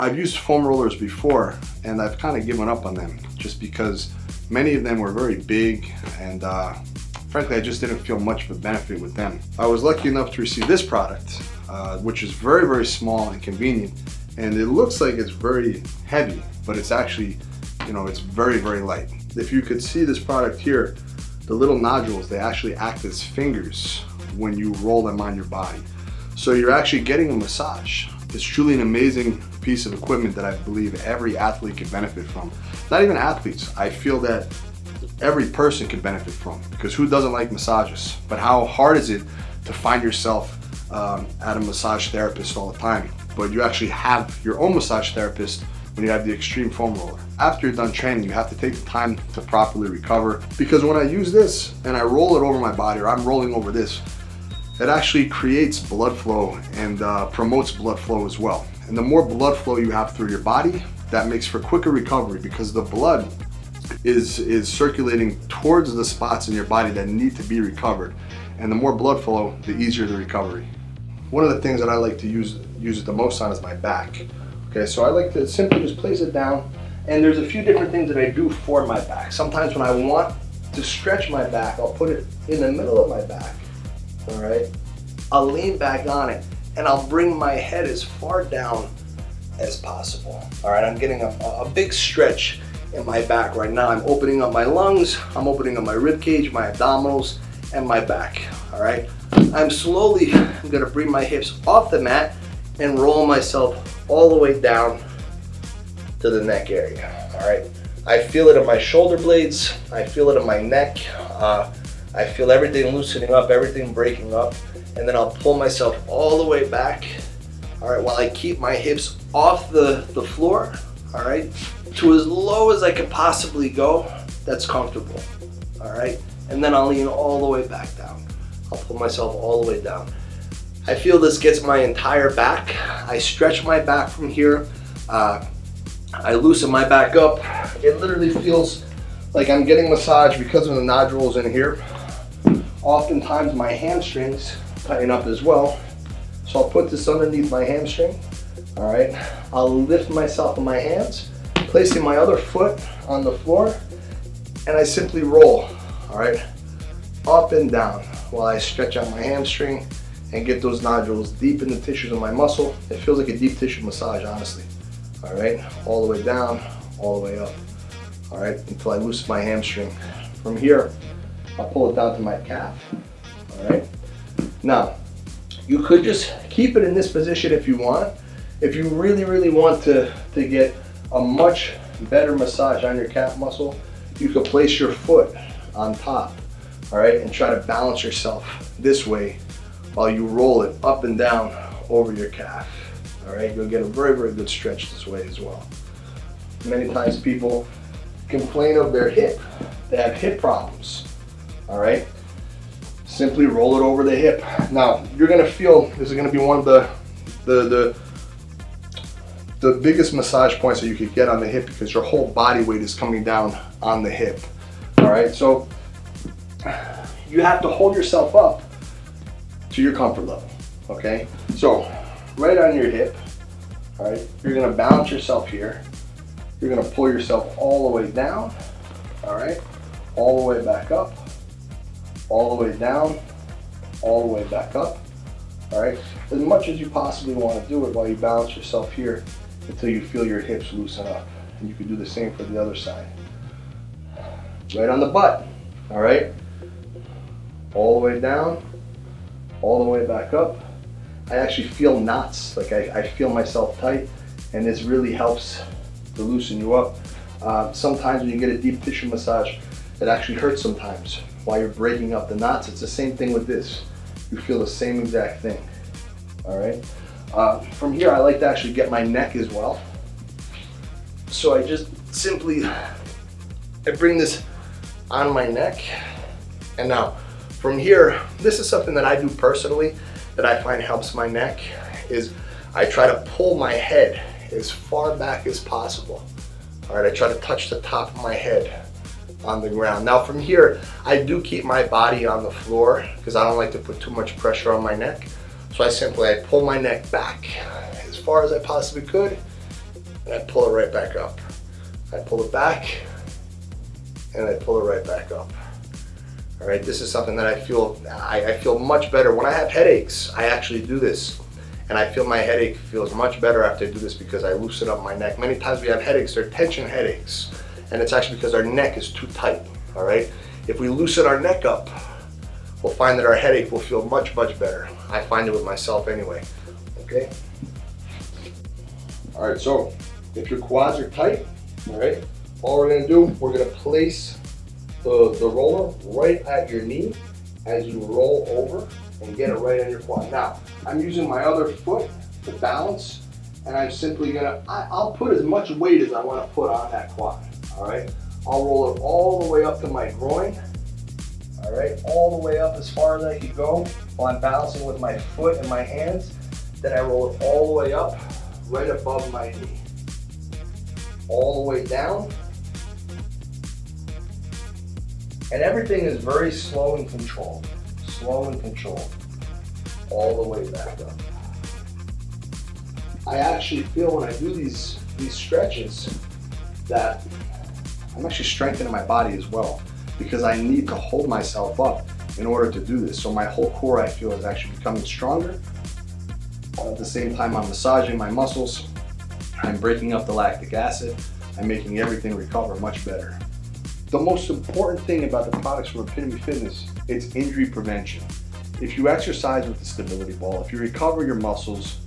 I've used foam rollers before and I've kind of given up on them just because many of them were very big and uh, frankly I just didn't feel much of a benefit with them. I was lucky enough to receive this product uh, which is very very small and convenient and it looks like it's very heavy but it's actually you know it's very very light. If you could see this product here the little nodules they actually act as fingers when you roll them on your body. So you're actually getting a massage. It's truly an amazing piece of equipment that I believe every athlete can benefit from. Not even athletes, I feel that every person can benefit from because who doesn't like massages? But how hard is it to find yourself um, at a massage therapist all the time? But you actually have your own massage therapist when you have the extreme foam roller. After you're done training, you have to take the time to properly recover because when I use this and I roll it over my body or I'm rolling over this, it actually creates blood flow and uh, promotes blood flow as well. And the more blood flow you have through your body, that makes for quicker recovery because the blood is, is circulating towards the spots in your body that need to be recovered. And the more blood flow, the easier the recovery. One of the things that I like to use, use it the most on is my back. Okay, so I like to simply just place it down and there's a few different things that I do for my back. Sometimes when I want to stretch my back, I'll put it in the middle of my back, all right? I'll lean back on it and I'll bring my head as far down as possible. All right, I'm getting a, a big stretch in my back right now. I'm opening up my lungs, I'm opening up my rib cage, my abdominals, and my back, all right? I'm slowly gonna bring my hips off the mat and roll myself all the way down to the neck area, all right? I feel it in my shoulder blades, I feel it in my neck, uh, I feel everything loosening up, everything breaking up, and then I'll pull myself all the way back, all right, while I keep my hips off the, the floor, all right, to as low as I can possibly go, that's comfortable, all right? And then I'll lean all the way back down. I'll pull myself all the way down. I feel this gets my entire back. I stretch my back from here. Uh, I loosen my back up. It literally feels like I'm getting massage because of the nodules in here. Oftentimes my hamstrings tighten up as well. So I'll put this underneath my hamstring. All right, I'll lift myself on my hands, placing my other foot on the floor, and I simply roll, all right, up and down while I stretch out my hamstring and get those nodules deep in the tissues of my muscle. It feels like a deep tissue massage, honestly. All right, all the way down, all the way up. All right, until I loosen my hamstring. From here, I'll pull it down to my calf. All right. Now, you could just keep it in this position if you want. If you really, really want to, to get a much better massage on your calf muscle, you could place your foot on top, all right, and try to balance yourself this way while you roll it up and down over your calf. All right, you'll get a very, very good stretch this way as well. Many times people complain of their hip. They have hip problems, all right? Simply roll it over the hip. Now, you're gonna feel, this is gonna be one of the, the, the, the biggest massage points that you could get on the hip because your whole body weight is coming down on the hip, all right? So you have to hold yourself up to your comfort level, okay? So right on your hip, all right? You're gonna balance yourself here. You're gonna pull yourself all the way down, all right? All the way back up, all the way down, all the way back up, all right? As much as you possibly wanna do it while you balance yourself here until you feel your hips loosen up. And you can do the same for the other side. Right on the butt, all right? All the way down, all the way back up. I actually feel knots, like I, I feel myself tight, and this really helps to loosen you up. Uh, sometimes when you get a deep tissue massage, it actually hurts sometimes while you're breaking up the knots. It's the same thing with this. You feel the same exact thing, all right? Uh, from here, I like to actually get my neck as well. So I just simply, I bring this on my neck. And now from here, this is something that I do personally that I find helps my neck is I try to pull my head as far back as possible. All right, I try to touch the top of my head on the ground. Now from here, I do keep my body on the floor because I don't like to put too much pressure on my neck. So I simply, I pull my neck back as far as I possibly could and I pull it right back up. I pull it back and I pull it right back up. All right, this is something that I feel, I, I feel much better. When I have headaches, I actually do this and I feel my headache feels much better after I do this because I loosen up my neck. Many times we have headaches, they're tension headaches, and it's actually because our neck is too tight, all right? If we loosen our neck up, we'll find that our headache will feel much, much better. I find it with myself anyway, okay? All right, so if your quads are tight, all right, all we're gonna do, we're gonna place the, the roller right at your knee as you roll over and get it right on your quad. Now, I'm using my other foot to balance and I'm simply gonna, I, I'll put as much weight as I wanna put on that quad, all right? I'll roll it all the way up to my groin, all right? All the way up as far as I can go while I'm balancing with my foot and my hands. Then I roll it all the way up, right above my knee. All the way down. And everything is very slow and controlled. Slow and controlled all the way back up. I actually feel when I do these, these stretches that I'm actually strengthening my body as well because I need to hold myself up in order to do this. So my whole core I feel is actually becoming stronger. At the same time I'm massaging my muscles, I'm breaking up the lactic acid, I'm making everything recover much better. The most important thing about the products from Epitomie Fitness, it's injury prevention. If you exercise with the stability ball, if you recover your muscles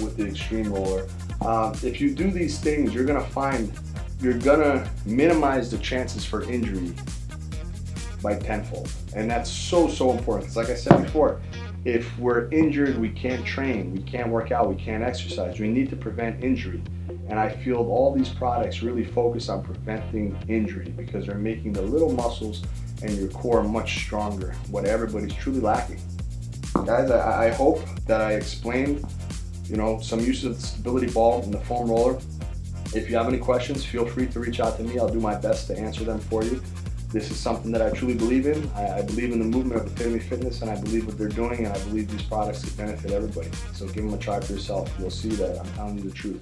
with the extreme roller, um, if you do these things, you're gonna find you're gonna minimize the chances for injury by tenfold. And that's so, so important. Because like I said before, if we're injured, we can't train, we can't work out, we can't exercise. We need to prevent injury. And I feel all these products really focus on preventing injury because they're making the little muscles and your core much stronger, what everybody's truly lacking. Guys, I, I hope that I explained, you know, some use of the stability ball and the foam roller. If you have any questions, feel free to reach out to me. I'll do my best to answer them for you. This is something that I truly believe in. I, I believe in the movement of Epitomie Fitness and I believe what they're doing and I believe these products could benefit everybody. So give them a try for yourself. You'll see that I'm telling you the truth.